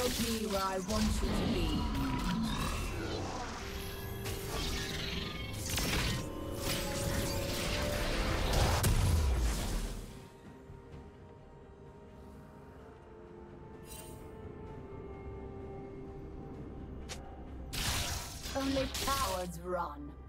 Will be where I want you to be. Only cowards run.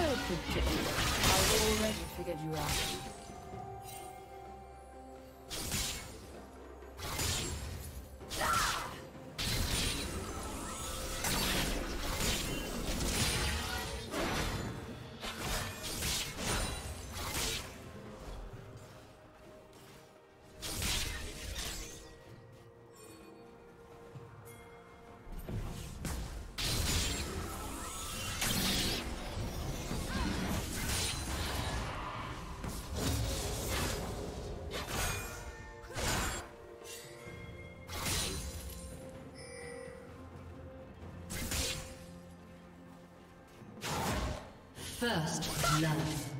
I already figured you out. First blood.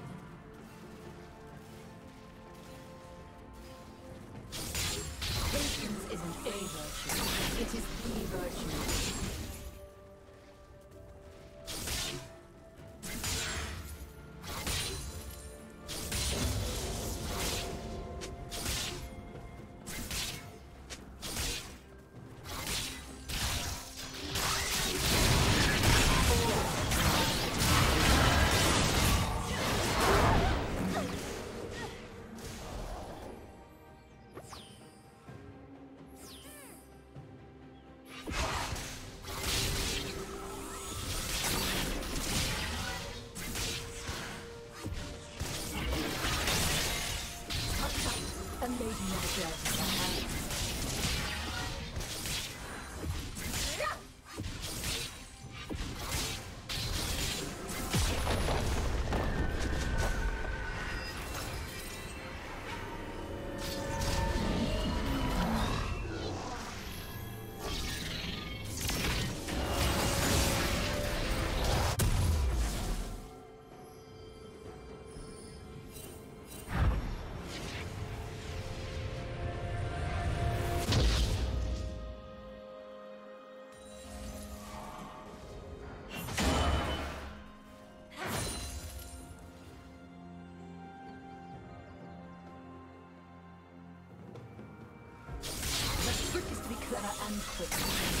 A lady and quick.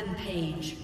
Rampage.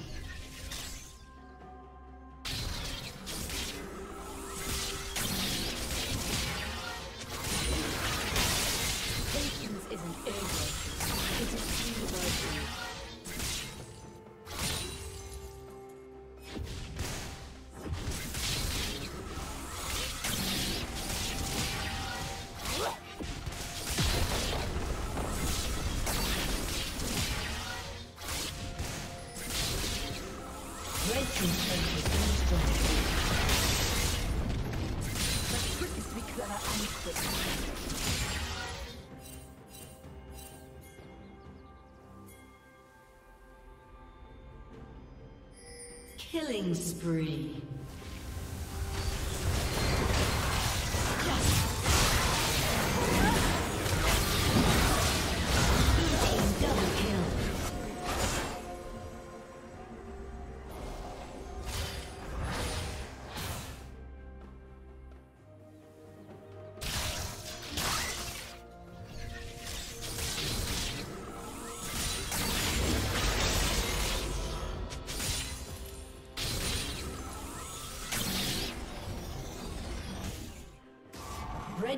Killing spree.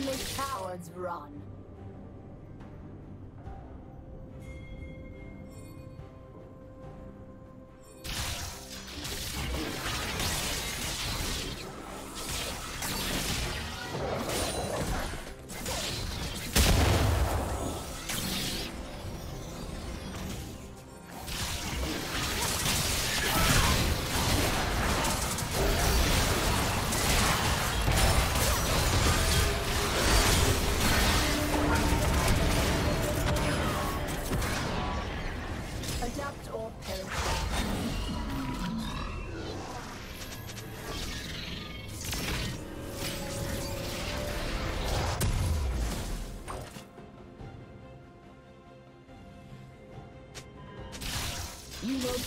only cowards run.